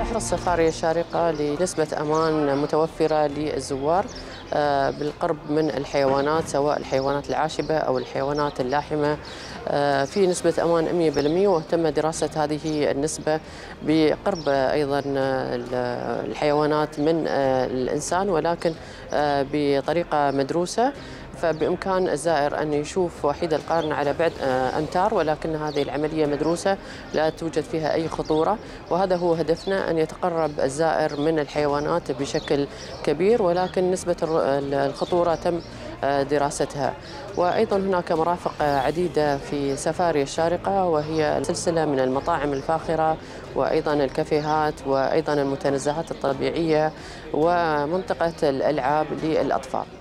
تحرص سفاري الشارقة لنسبة أمان متوفرة للزوار آه، بالقرب من الحيوانات سواء الحيوانات العاشبة أو الحيوانات اللاحمة. آه، في نسبة أمان 100% وتم دراسة هذه النسبة بقرب أيضا الحيوانات من الإنسان ولكن بطريقة مدروسة. فبإمكان الزائر أن يشوف وحيد القرن على بعد آه، أمتار ولكن هذه العملية مدروسة لا توجد فيها أي خطورة. وهذا هو هدفنا أن يتقرب الزائر من الحيوانات بشكل كبير ولكن نسبة الخطورة تم آه، دراستها. وأيضا هناك مرافق عديدة في سفاري الشارقة وهي سلسلة من المطاعم الفاخرة وأيضا الكافيهات وأيضا المتنزهات الطبيعية ومنطقة الألعاب للأطفال.